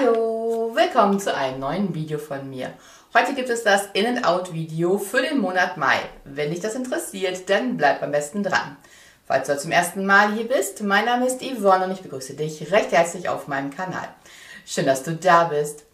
Hallo, willkommen zu einem neuen Video von mir. Heute gibt es das In-and-Out-Video für den Monat Mai. Wenn dich das interessiert, dann bleib am besten dran. Falls du zum ersten Mal hier bist, mein Name ist Yvonne und ich begrüße dich recht herzlich auf meinem Kanal. Schön, dass du da bist.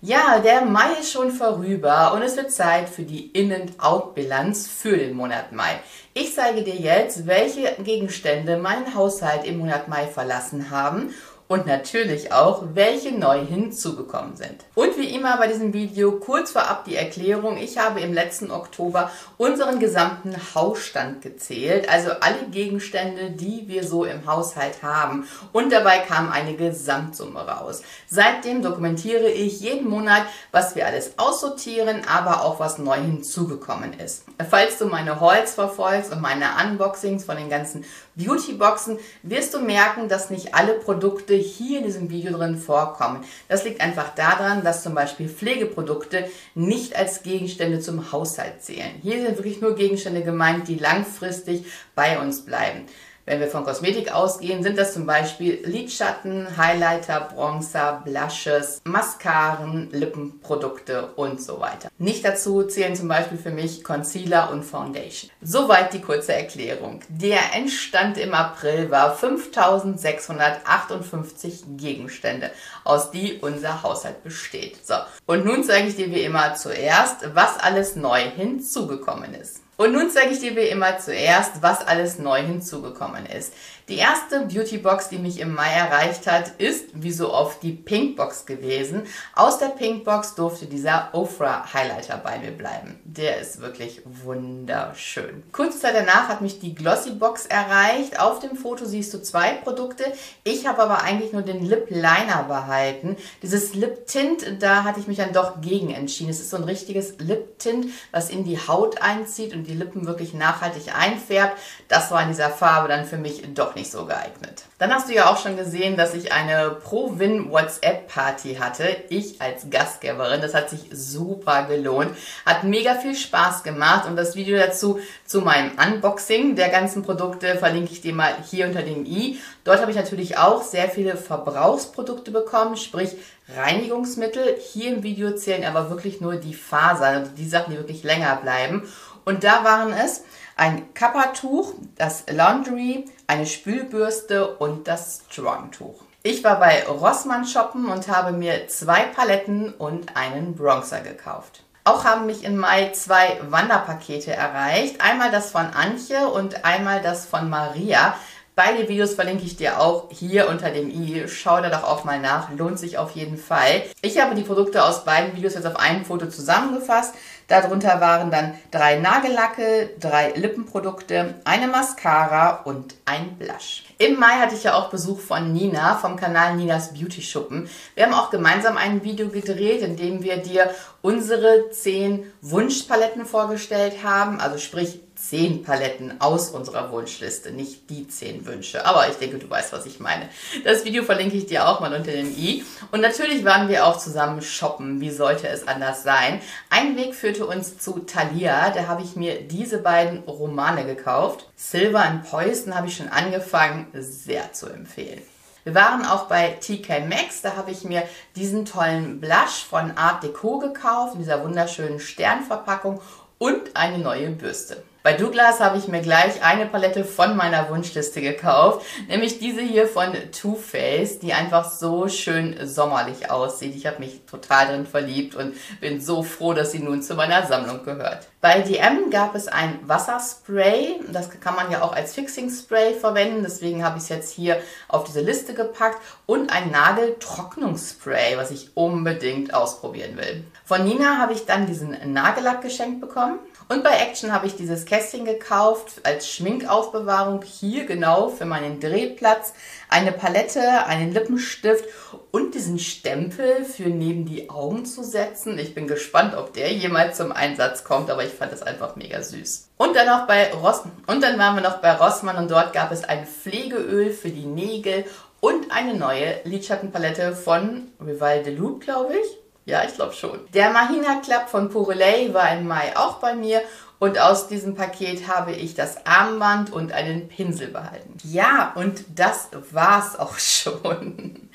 Ja, der Mai ist schon vorüber und es wird Zeit für die In-and-Out-Bilanz für den Monat Mai. Ich zeige dir jetzt, welche Gegenstände meinen Haushalt im Monat Mai verlassen haben und natürlich auch, welche neu hinzugekommen sind. Und wie immer bei diesem Video kurz vorab die Erklärung. Ich habe im letzten Oktober unseren gesamten Hausstand gezählt, also alle Gegenstände, die wir so im Haushalt haben. Und dabei kam eine Gesamtsumme raus. Seitdem dokumentiere ich jeden Monat, was wir alles aussortieren, aber auch was neu hinzugekommen ist. Falls du meine Hauls verfolgst und meine Unboxings von den ganzen Beautyboxen, wirst du merken, dass nicht alle Produkte hier in diesem Video drin vorkommen. Das liegt einfach daran, dass zum Beispiel Pflegeprodukte nicht als Gegenstände zum Haushalt zählen. Hier sind wirklich nur Gegenstände gemeint, die langfristig bei uns bleiben. Wenn wir von Kosmetik ausgehen, sind das zum Beispiel Lidschatten, Highlighter, Bronzer, Blushes, Mascaren, Lippenprodukte und so weiter. Nicht dazu zählen zum Beispiel für mich Concealer und Foundation. Soweit die kurze Erklärung. Der Endstand im April war 5658 Gegenstände, aus die unser Haushalt besteht. So, und nun zeige ich dir wie immer zuerst, was alles neu hinzugekommen ist. Und nun zeige ich dir wie immer zuerst, was alles neu hinzugekommen ist. Die erste Beautybox, die mich im Mai erreicht hat, ist wie so oft die Pinkbox gewesen. Aus der Pinkbox durfte dieser Ofra Highlighter bei mir bleiben. Der ist wirklich wunderschön. Kurze Zeit danach hat mich die Glossy Box erreicht. Auf dem Foto siehst du zwei Produkte. Ich habe aber eigentlich nur den Lip Liner behalten. Dieses Lip Tint, da hatte ich mich dann doch gegen entschieden. Es ist so ein richtiges Lip Tint, was in die Haut einzieht und die Lippen wirklich nachhaltig einfärbt. Das war in dieser Farbe dann für mich doch nicht so geeignet. Dann hast du ja auch schon gesehen, dass ich eine Pro-Win WhatsApp-Party hatte. Ich als Gastgeberin. Das hat sich super gelohnt. Hat mega viel Spaß gemacht und das Video dazu zu meinem Unboxing der ganzen Produkte verlinke ich dir mal hier unter dem i. Dort habe ich natürlich auch sehr viele Verbrauchsprodukte bekommen, sprich Reinigungsmittel. Hier im Video zählen aber wirklich nur die Fasern, also die Sachen, die wirklich länger bleiben. Und da waren es ein Kappertuch, das Laundry, eine Spülbürste und das Strong-Tuch. Ich war bei Rossmann shoppen und habe mir zwei Paletten und einen Bronzer gekauft. Auch haben mich im Mai zwei Wanderpakete erreicht. Einmal das von Antje und einmal das von Maria. Beide Videos verlinke ich dir auch hier unter dem i. Schau da doch auch mal nach, lohnt sich auf jeden Fall. Ich habe die Produkte aus beiden Videos jetzt auf einem Foto zusammengefasst. Darunter waren dann drei Nagellacke, drei Lippenprodukte, eine Mascara und ein Blush. Im Mai hatte ich ja auch Besuch von Nina vom Kanal Ninas Beauty Schuppen. Wir haben auch gemeinsam ein Video gedreht, in dem wir dir unsere zehn Wunschpaletten vorgestellt haben. Also sprich zehn Paletten aus unserer Wunschliste, nicht die zehn Wünsche. Aber ich denke, du weißt, was ich meine. Das Video verlinke ich dir auch mal unter dem i. Und natürlich waren wir auch zusammen shoppen. Wie sollte es anders sein? Ein Weg führte uns zu Thalia. Da habe ich mir diese beiden Romane gekauft. Silver and Poison habe ich schon angefangen, sehr zu empfehlen. Wir waren auch bei TK Maxx, da habe ich mir diesen tollen Blush von Art Deco gekauft, in dieser wunderschönen Sternverpackung und eine neue Bürste. Bei Douglas habe ich mir gleich eine Palette von meiner Wunschliste gekauft, nämlich diese hier von Too Faced, die einfach so schön sommerlich aussieht. Ich habe mich total drin verliebt und bin so froh, dass sie nun zu meiner Sammlung gehört. Bei DM gab es ein Wasserspray, das kann man ja auch als Fixing Spray verwenden, deswegen habe ich es jetzt hier auf diese Liste gepackt und ein Nageltrocknungsspray, was ich unbedingt ausprobieren will. Von Nina habe ich dann diesen Nagellack geschenkt bekommen und bei Action habe ich dieses Kästchen gekauft als Schminkaufbewahrung hier genau für meinen Drehplatz. Eine Palette, einen Lippenstift und diesen Stempel für neben die Augen zu setzen. Ich bin gespannt, ob der jemals zum Einsatz kommt, aber ich fand das einfach mega süß. Und dann noch bei Rossmann. Und dann waren wir noch bei Rossmann und dort gab es ein Pflegeöl für die Nägel und eine neue Lidschattenpalette von Rival de Loup, glaube ich. Ja, ich glaube schon. Der Mahina Club von Purelay war im Mai auch bei mir Und aus diesem Paket habe ich das Armband und einen Pinsel behalten. Ja, und das war's auch schon.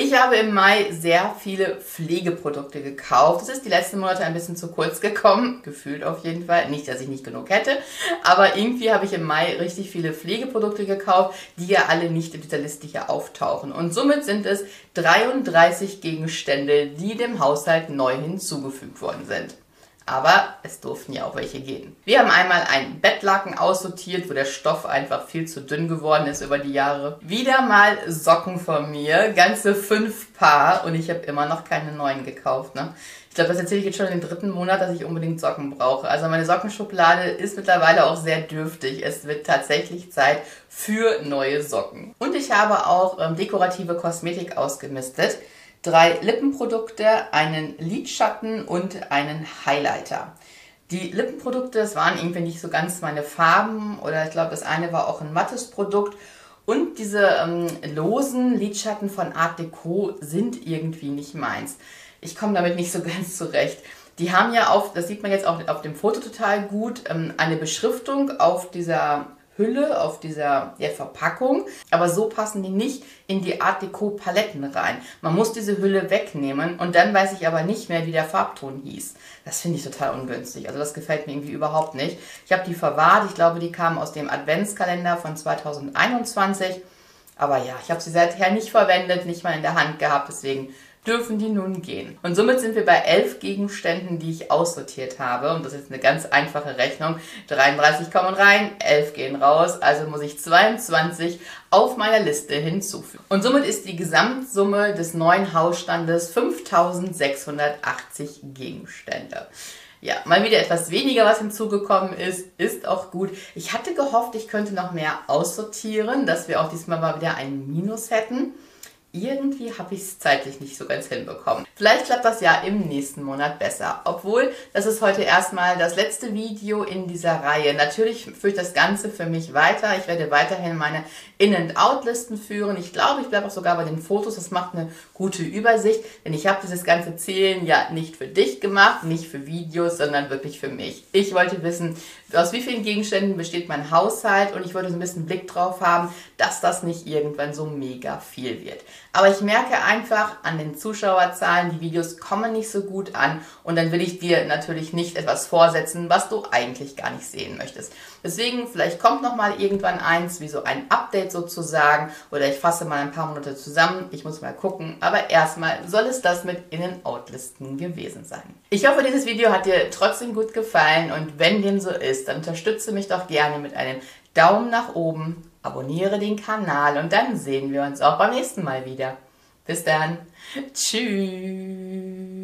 Ich habe im Mai sehr viele Pflegeprodukte gekauft. Das ist die letzten Monate ein bisschen zu kurz gekommen. Gefühlt auf jeden Fall. Nicht, dass ich nicht genug hätte. Aber irgendwie habe ich im Mai richtig viele Pflegeprodukte gekauft, die ja alle nicht in dieser Liste hier auftauchen. Und somit sind es 33 Gegenstände, die dem Haushalt neu hinzugefügt worden sind aber es durften ja auch welche gehen. Wir haben einmal einen Bettlaken aussortiert, wo der Stoff einfach viel zu dünn geworden ist über die Jahre. Wieder mal Socken von mir, ganze fünf Paar und ich habe immer noch keine neuen gekauft. Ne? Ich glaube, das erzähle ich jetzt schon in den dritten Monat, dass ich unbedingt Socken brauche. Also meine Sockenschublade ist mittlerweile auch sehr dürftig. Es wird tatsächlich Zeit für neue Socken. Und ich habe auch ähm, dekorative Kosmetik ausgemistet drei Lippenprodukte, einen Lidschatten und einen Highlighter. Die Lippenprodukte, das waren irgendwie nicht so ganz meine Farben oder ich glaube, das eine war auch ein mattes Produkt. Und diese ähm, losen Lidschatten von Art Deco sind irgendwie nicht meins. Ich komme damit nicht so ganz zurecht. Die haben ja auf, das sieht man jetzt auch auf dem Foto total gut, ähm, eine Beschriftung auf dieser Hülle, auf dieser ja, Verpackung. Aber so passen die nicht in die Art Deco Paletten rein. Man muss diese Hülle wegnehmen und dann weiß ich aber nicht mehr, wie der Farbton hieß. Das finde ich total ungünstig. Also das gefällt mir irgendwie überhaupt nicht. Ich habe die verwahrt. Ich glaube, die kamen aus dem Adventskalender von 2021. Aber ja, ich habe sie seither nicht verwendet, nicht mal in der Hand gehabt. Deswegen dürfen die nun gehen. Und somit sind wir bei elf Gegenständen, die ich aussortiert habe. Und das ist eine ganz einfache Rechnung. 33 kommen rein, 11 gehen raus. Also muss ich 22 auf meiner Liste hinzufügen. Und somit ist die Gesamtsumme des neuen Hausstandes 5680 Gegenstände. Ja, mal wieder etwas weniger, was hinzugekommen ist, ist auch gut. Ich hatte gehofft, ich könnte noch mehr aussortieren, dass wir auch diesmal mal wieder ein Minus hätten irgendwie habe ich es zeitlich nicht so ganz hinbekommen. Vielleicht klappt das ja im nächsten Monat besser. Obwohl, das ist heute erstmal das letzte Video in dieser Reihe. Natürlich führt das Ganze für mich weiter. Ich werde weiterhin meine In- und Out-Listen führen. Ich glaube, ich bleibe auch sogar bei den Fotos. Das macht eine gute Übersicht, denn ich habe dieses ganze Zählen ja nicht für dich gemacht, nicht für Videos, sondern wirklich für mich. Ich wollte wissen, aus wie vielen Gegenständen besteht mein Haushalt und ich wollte so ein bisschen Blick drauf haben, dass das nicht irgendwann so mega viel wird. Aber ich merke einfach an den Zuschauerzahlen, die Videos kommen nicht so gut an und dann will ich dir natürlich nicht etwas vorsetzen, was du eigentlich gar nicht sehen möchtest. Deswegen, vielleicht kommt noch mal irgendwann eins, wie so ein Update sozusagen oder ich fasse mal ein paar Monate zusammen. Ich muss mal gucken, aber erstmal soll es das mit In-Out-Listen gewesen sein. Ich hoffe, dieses Video hat dir trotzdem gut gefallen und wenn dem so ist, dann unterstütze mich doch gerne mit einem Daumen nach oben abonniere den Kanal und dann sehen wir uns auch beim nächsten Mal wieder. Bis dann. Tschüss.